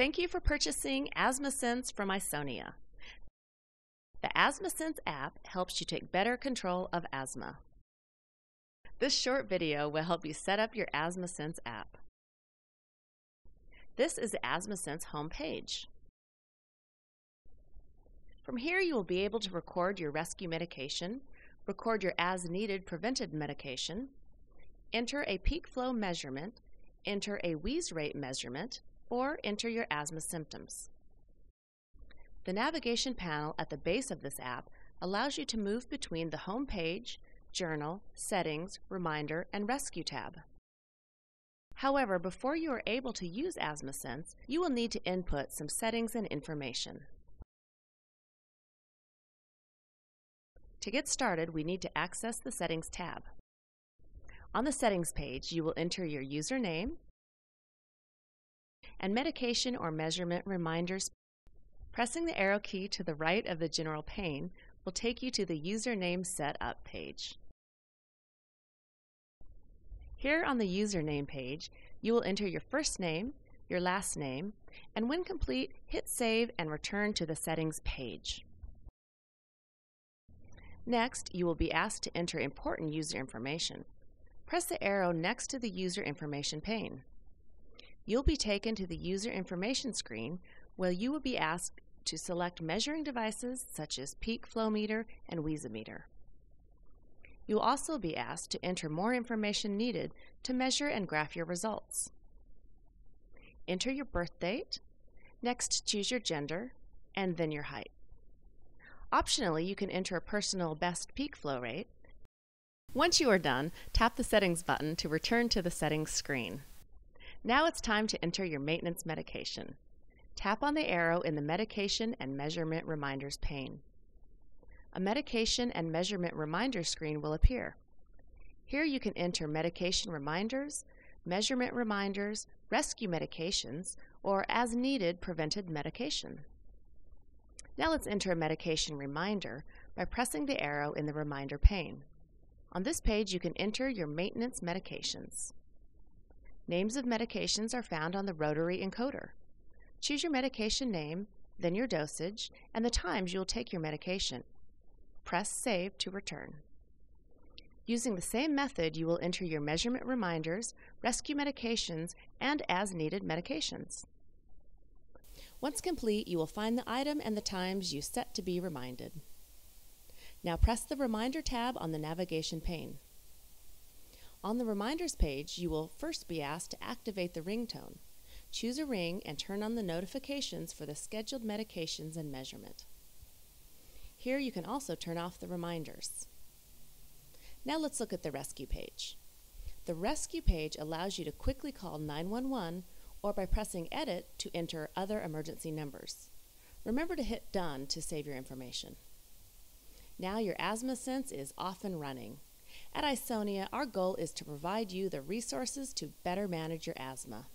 Thank you for purchasing AsthmaSense from Isonea. The AsthmaSense app helps you take better control of asthma. This short video will help you set up your AsthmaSense app. This is the AsthmaSense homepage. From here you will be able to record your rescue medication, record your as-needed prevented medication, enter a peak flow measurement, enter a wheeze rate measurement, or enter your asthma symptoms. The navigation panel at the base of this app allows you to move between the Home page, Journal, Settings, Reminder, and Rescue tab. However, before you are able to use AsthmaSense, you will need to input some settings and information. To get started, we need to access the Settings tab. On the Settings page, you will enter your username and medication or measurement reminders. Pressing the arrow key to the right of the general pane will take you to the Username Setup page. Here on the username page, you will enter your first name, your last name, and when complete, hit Save and return to the Settings page. Next, you will be asked to enter important user information. Press the arrow next to the User Information pane. You'll be taken to the User Information screen where you will be asked to select measuring devices such as peak flow meter and Wheezometer. You'll also be asked to enter more information needed to measure and graph your results. Enter your birth date, next choose your gender, and then your height. Optionally, you can enter a personal best peak flow rate. Once you are done, tap the Settings button to return to the Settings screen. Now it's time to enter your maintenance medication. Tap on the arrow in the Medication and Measurement Reminders pane. A Medication and Measurement Reminder screen will appear. Here you can enter medication reminders, measurement reminders, rescue medications, or as needed prevented medication. Now let's enter a medication reminder by pressing the arrow in the Reminder pane. On this page you can enter your maintenance medications. Names of medications are found on the rotary encoder. Choose your medication name, then your dosage, and the times you will take your medication. Press Save to return. Using the same method, you will enter your measurement reminders, rescue medications, and as-needed medications. Once complete, you will find the item and the times you set to be reminded. Now press the Reminder tab on the navigation pane. On the Reminders page, you will first be asked to activate the ringtone. Choose a ring and turn on the notifications for the scheduled medications and measurement. Here you can also turn off the reminders. Now let's look at the rescue page. The rescue page allows you to quickly call 911 or by pressing Edit to enter other emergency numbers. Remember to hit Done to save your information. Now your AsthmaSense is off and running. At Isonea, our goal is to provide you the resources to better manage your asthma.